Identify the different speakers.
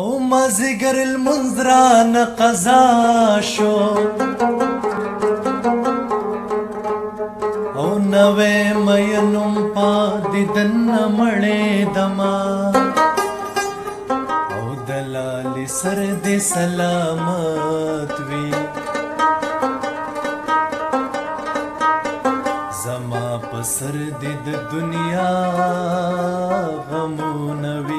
Speaker 1: او مازیګر المنز را نه قضا شو او نوې مې نوم
Speaker 2: پاد دن مړې دما او دلال سر دې سلامت وي زما په سر دې د دنیا غمونه وي